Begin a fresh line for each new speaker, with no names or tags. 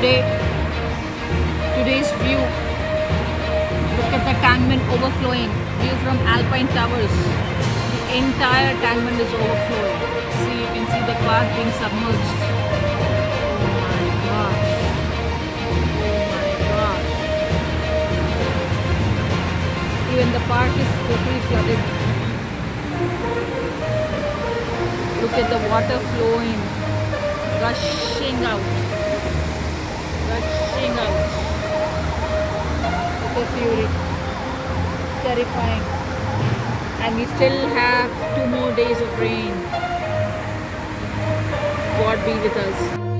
today today's view look at the Tankbund overflowing view from alpine towers. The entire Tankbund is overflowing. See you can see the park being submerged. Oh my gosh oh my gosh even the park is totally flooded. Look at the water flowing rushing out rushing out the fury. Terrifying. And we still have two more days of rain. God be with us